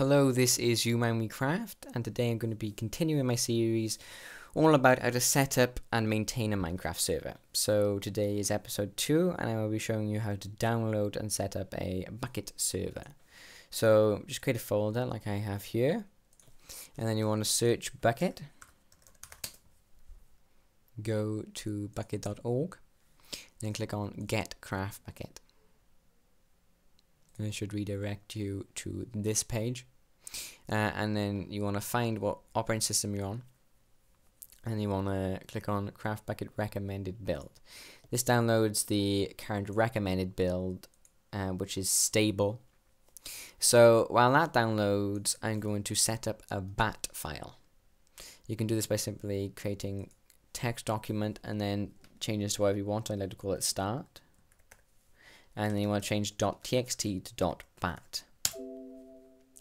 Hello, this is You Me Craft, and today I'm going to be continuing my series all about how to set up and maintain a Minecraft server. So today is episode 2, and I will be showing you how to download and set up a Bukkit server. So just create a folder like I have here, and then you want to search Bukkit. Go to bukkit.org, then click on Get Craft Bukkit and it should redirect you to this page uh, and then you want to find what operating system you're on and you want to click on craft bukkit recommended build. This downloads the current recommended build uh, which is stable. So while that downloads I'm going to set up a bat file. You can do this by simply creating text document and then change this to whatever you want. I like to call it start. And then you want to change .txt to .bat.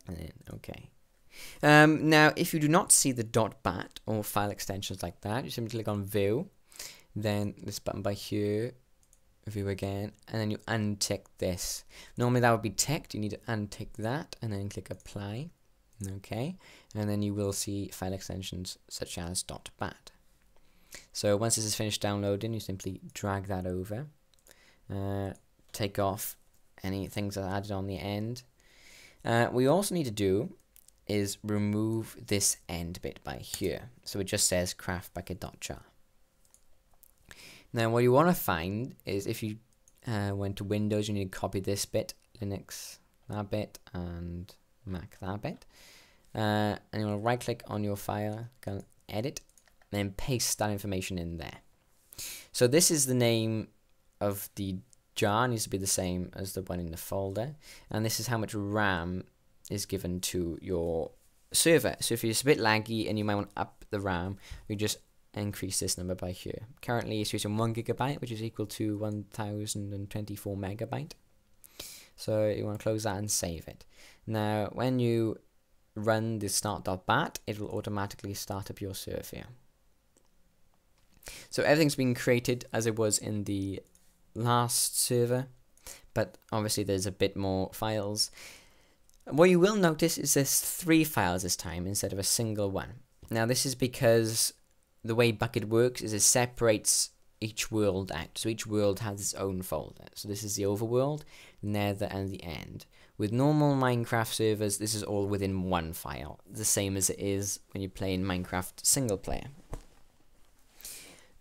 And then, okay. Um, now, if you do not see the .bat or file extensions like that, you simply click on View, then this button by here, View again, and then you untick this. Normally that would be ticked, you need to untick that, and then click Apply. Okay, and then you will see file extensions such as .bat. So once this is finished downloading, you simply drag that over. Uh, take off any things that are added on the end. Uh, we also need to do is remove this end bit by here. So it just says craft bukkit.jar. Now what you want to find is if you uh, went to Windows, you need to copy this bit, Linux that bit, and Mac that bit. Uh, and you want to right click on your file, go edit, and then paste that information in there. So this is the name of the jar needs to be the same as the one in the folder. And this is how much RAM is given to your server. So if it's a bit laggy and you might want to up the RAM, you just increase this number by here. Currently it's using 1 gigabyte, which is equal to 1024 megabyte. So you want to close that and save it. Now, when you run the start.bat, it will automatically start up your server. So everything's been created as it was in the last server, but obviously there's a bit more files. What you will notice is there's three files this time instead of a single one. Now this is because the way Bukkit works is it separates each world out. So each world has its own folder. So this is the overworld, nether, and the end. With normal Minecraft servers, this is all within one file, the same as it is when you play in Minecraft single player.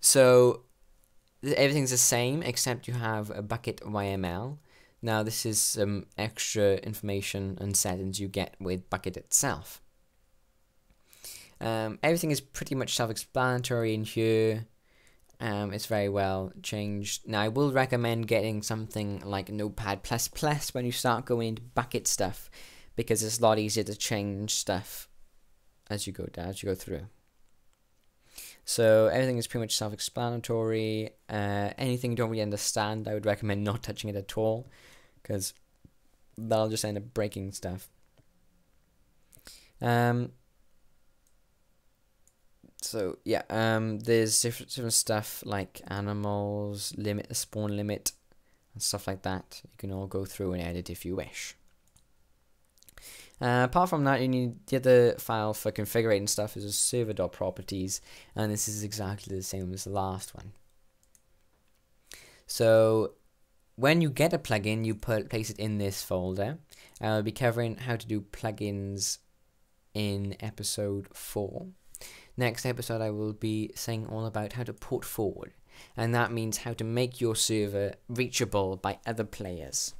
So everything's the same except you have a Bukkit YML. Now this is some extra information and settings you get with Bukkit itself. Um, everything is pretty much self-explanatory in here. Um, it's very well changed. Now I will recommend getting something like Notepad++ when you start going into Bukkit stuff because it's a lot easier to change stuff as you go down, as you go through. So everything is pretty much self-explanatory. Uh, anything you don't really understand, I would recommend not touching it at all, because that'll just end up breaking stuff. Um. So yeah, um, there's different different stuff like animals, limit the spawn limit, and stuff like that. You can all go through and edit if you wish. Uh, apart from that, you need the other file for configuring stuff is a server.properties, and this is exactly the same as the last one. So when you get a plugin, you put place it in this folder. I'll be covering how to do plugins in episode 4. Next episode, I will be saying all about how to port forward, and that means how to make your server reachable by other players.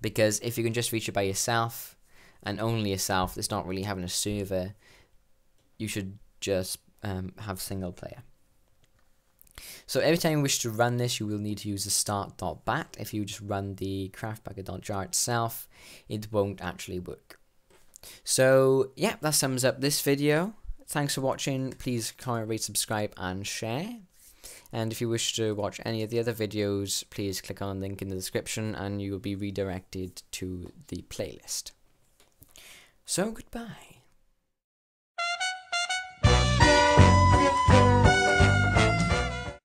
Because if you can just reach it by yourself, and only yourself that's not really having a server, you should just um, have single player. So every time you wish to run this, you will need to use the start.bat. If you just run the craftbukkit.jar itself, it won't actually work. So yeah, that sums up this video. Thanks for watching. Please comment, rate, subscribe, and share. And if you wish to watch any of the other videos, please click on the link in the description and you will be redirected to the playlist. So goodbye.